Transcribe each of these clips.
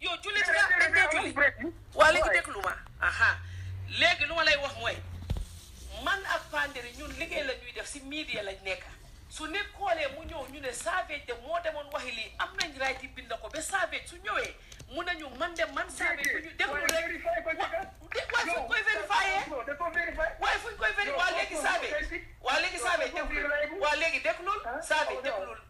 yow jullit nga dañ dee julli waa léegi déglu ma aha léegi lu ma lay wax mooy man ak Panderi ñun liggéey la ñuy def si media lañ nekk su nit koolee mu ñëw ñu ne Savage de moo demoon waxi lii am nañ right yi bind ko ba Savage su ñëwee mu ne ñu man de man Savage bu ñu déglu rek waaye fu ñu koy vérifié waaye fu ñu koy vérifié waa léegi Savage waa léegi Savage déglul waa léegi déglul Savage déglul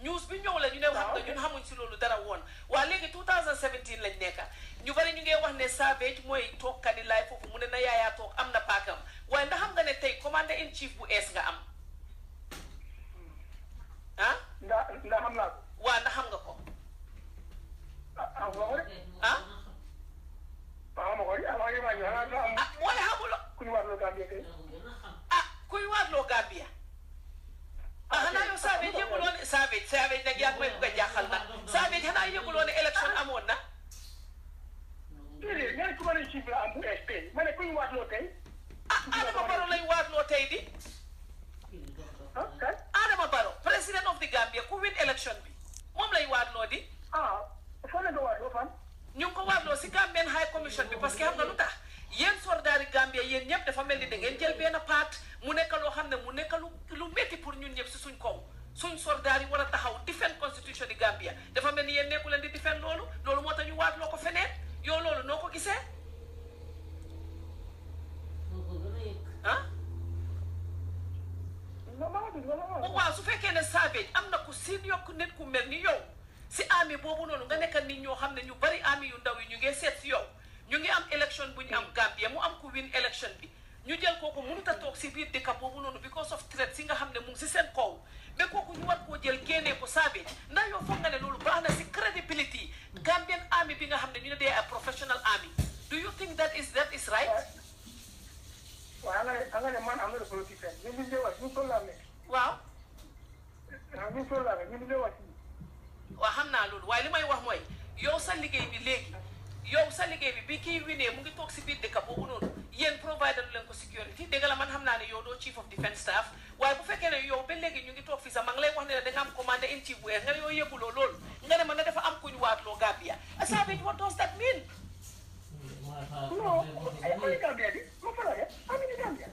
news bi ñëw la ñu ne wax nga ñun xamuñ si loolu dara woon waa léegi 2017 lañ nekka ñu bari ñu ngi wax ne Savage mooy toog kani laay foofu mu ne na yaayaa toog am na paakam waaye ndax xam nga ne tey commander in chief bu ees nga am ah ndax ndax xam naa ko waa ndax xam nga ko ah ah waaw rek ah waaw ma ko ah waaw yow maa ngi xanaa am ah wala xamuloo ku ñu war loo Gambie kay ah kuy waarloo Gambia ah xanaa yow Savage yëguloo ne Savage Savage nag yaa ngi may bugg a jaaxal nag Savage xanaa yëguloo ne élection amoon na. déedéet nga ne ku ma ne chiffre la am bu es tey ma ne ku ñu waatloo tey. ah Adama Barrow lañ waatloo tey di. ah kan. Adama Barrow président of the Gambia ku win élection bi moom lañ waatloo di. ah foo nekk waatloo fan. ñu ngi ko warloo si Gambian High Commission bi parce que xam nga lu tax yéen soldaari Gambia yéen ñëpp dafa mel ni da ngeen jël benn paat mu nekk loo xam ne mu nekk lu lu métti pour ñun ñëpp si suñ kaw suñ soldaar yi war a taxaw defend constitution di Gambia dafa mel ni yéen nekku leen di defend loolu loolu moo tax ñu waat loo ko feneen yow loolu noo ko gisee ah waaw su fekkee ne Savage am na ku siin yokk nit ku mel ni yow si ami boobu noonu nga nekk nit ñoo xam ne ñu bari ami yu ndaw yi ñu ngi seet si yow ñu ngi am élection bu ñu am Gambia mu am ku win élection bi ñu jël kooku mënut a toog si biir dëkk boobu noonu because of threat si nga xam ne mu ngi si seen kaw ba kooku ñu war koo jël génnee ko saabe ndax yow foog nga ne loolu baax na si credibility Gambian army bi nga xam ne ñu ne dee ay professional army do you think that is that is right waaw am na ne am na ne man am na ne politique ñu ngi wax ñu toll laa nekk waaw ah ñun soo laajee ñun ñoo wax waaw xam naa loolu waaye li may wax mooy yow sa liggéey bi léegi yow sa liggéey bi bi kii winee mu ngi toog si biir dëkk boobu noonu yéen provider lu leen ko security dégg la man xam naa ne yow doo chief of defence staff waaye bu fekkee ne yow ba léegi ñu ngi toog fii sax ma ngi lay wax ne la da nga am commandé in chief bu nga ne yow yëguloo loolu nga ne ma ne dafa am kuñ waatloo Gambia Savage what does that mean non ay ay Gambia bi ma fa la de am na gam ya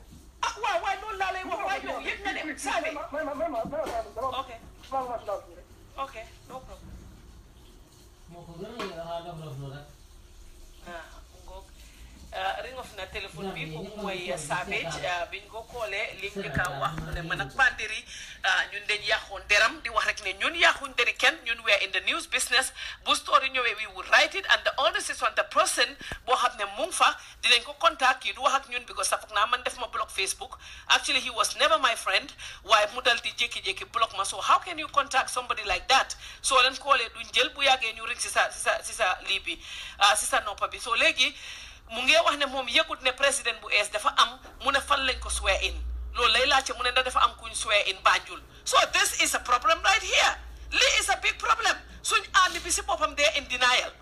ah waaw waaw loolu laa lay wax waaye yow yëg nga ne saa bi ma ma ma ma ma dama ok ma ma ndaw si rek ok no problem moo ko gën a yore xanaa dof dof lu rek. ah ngoog ah, ring of na téléphone bi kooku mooy Savage ah, biñ ko koolee li mu njëkk a wax mu ne man ak bandiri ah, ñun dañ yàqoon deram di wax rek ne ñun yàquñ deri kenn ñun we are in the news business bu story ñëwee we will write it and the onus is on the person boo xam ne mu ngi fa dinañ ko contact kii du wax ak ñun because safuk naa man def ma block Facebook actually he was never my friend waaye mu dal di jékki-jékki block ma so how can you contact somebody like that soo leen koolee duñ jël bu yàggee ñu ring si sa si sa si sa lii bi ah, si sa noppa bi so léegi mu ngi wax ne moom yëgut ne président bu ees dafa am mu ne fan lañ ko swear in loolu lay laajte mu ne ndax dafa am kuñ swear in Banjul so this is a problem right here lii is a big problem suñ army bi si boppam dee in denial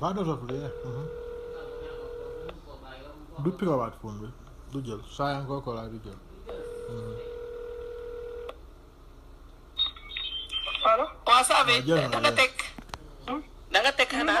waaw dof dof lu du pirowaat phone bi du jël saa yaa ngi koy koolaat du jël allo waaw ça va da nga teg da nga teg xanaa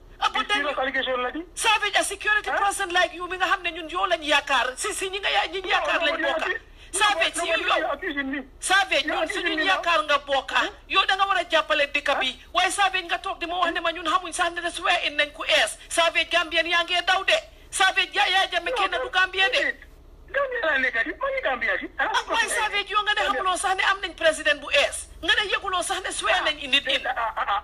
Abu Dhabi. Serious allegation la di. Savage a security Huh? person like you mi nga xam ne ñun yow lañ yaakaar si si ñi nga ya ñi ñu yaakaar lañ bokka Savage si yow yow accusing me. Savage Yow ñun si accusing ñun me now. yaakaar nga bokka yow da nga war a jàppale dëkk bi waaye Savage nga toog di ma wax ne ma ñun xamuñ sax ne su wee in nañ ku ees Savage Gambien yaa ngee daw de Savage yaa yaa jame kenn du Gambien de Gambia laa nekk di. Maa ngi Gambia di. Ah, ah waaye Savage yow nga ne xamuloo sax ne am nañ président bu ees nga ne yëguloo sax ne su wee nañ nit in Ah, ah, ah, ah.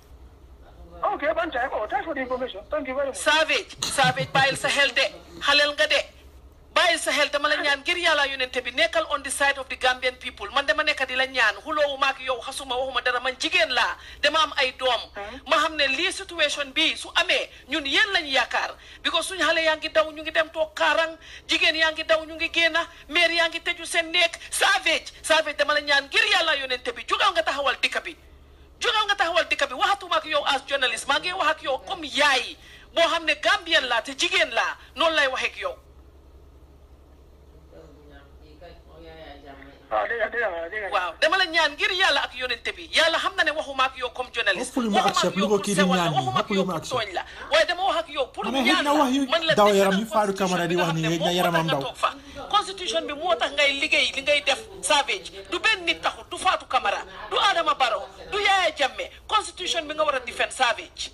ok ban time oh thanks for the information thank you very much. savage savage bàyyil sa xel de xaleel nga de bàyyil sa xel dama la ñaan ngir yàlla yonente bi nekkal on the side of the Gambian people man dama nekk di la ñaan xuloowu maak yow xasuma waxuma dara man jigéen laa dama am ay doom ma xam ne lii situation bii su amee ñun yéen lañ yaakaar because suñu xale yaa ngi daw ñu ngi dem toog kaarang jigéen yaa ngi daw ñu ngi génna maire yaa ngi tëju seen néeg savage savage dama la ñaan ngir yàlla yonente bi jógal nga taxawal dëkk bi jógal nga taxawal dëkk bi waxatuma ak yow as journaliste maa ngi wax ak yow comme yaay boo xam ne Gambien laa te jigéen laa noonu lay waxee ak yow. waaw dëgg la dëgg la dëgg la. waaw dama la ñaan ngir yàlla ak yonente bi yàlla xam na ne waxuma ak yow comme journaliste Hopefully ma waxuma ak accept yow lu ko pour kii di sewal la ñaan nii. waxuma ak Hopefully yow ma pour accept. tooñ la waaye dama wax ak yow pour Man a ñaan hit na wax yu man la daw dese yaram na yu Fatou Camara di wax nii, constitution bi hit na nga xam ne yaramam moo tax nga daw. toog fa. constitution bi moo tax ngay liggéey li ngay def savage du benn nit taxu du Fatou Camara du Adama Barrow du Yaya Jammeh constitution bi nga war a defend savage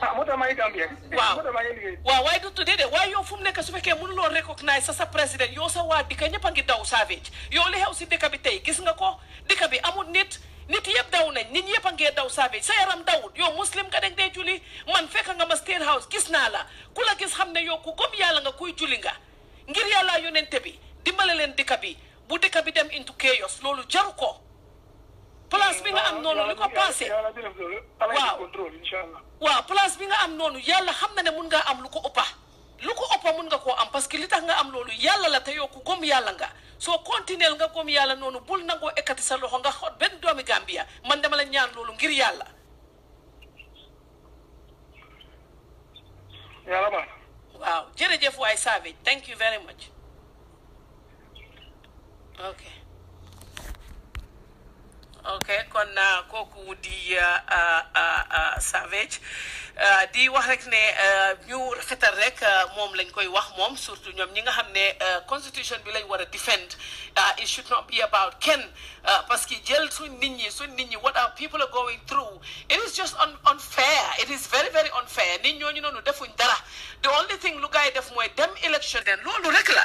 ah moo tax maa ngi Gambie. waaw moo tax maa ngi liggéey. waaw waaye du tuddee de waaye yow fu mu nekk su fekkee mënuloo recognize sa sa président yow sa waa dëkk ñëpp a ngi daw savage yow li xew si dëkk bi tey gis nga ko dëkk bi amul nit nit yëpp daw nañ nit yëpp a ngee daw savage sa yaram dawut yow muslim nga deg dee julli man fekk nga ma state house gis naa la ku la gis xam ne yow ku gëm yàlla nga kuy julli nga ngir yàlla yonente bi dimbale leen dëkka bi bu dëkka bi dem into chaos loolu jaru ko place bi nga am noonu li ko passé yàlla dina def loolu. Waaw. contrôle incha allah. waaw place bi nga am noonu yàlla xam na ne mun ngaa am lu ko ëppa lu ko ëpp mun nga koo am parce que li tax nga am loolu yàlla la te yow ku gëm yàlla nga soo continuer nga gëm yàlla noonu bul nangoo ekkati sa loxo nga xool benn doomi Gambia man dama la ñaan loolu ngir yàlla. yàlla baax na. waaw jërëjëf waay Savage thank you very much. ok ok kon ah, kooku di ah, ah, ah, ah, Savage ah, di wax rek ne ah, ñu rafetal rek ah, moom lañ koy wax moom surtout ñoom ñi nga xam ne ah, constitution bi lañ war a defend ah, it should not be about kenn ah, parce que jël suñ nit ñi suñ nit ñi what our people are going through it is just un unfair it is very very unfair nit ñooñu noonu defuñ dara the only thing lu gaay def mooy dem election den loolu rek la